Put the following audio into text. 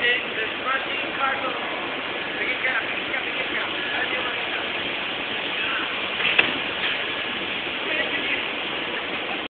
the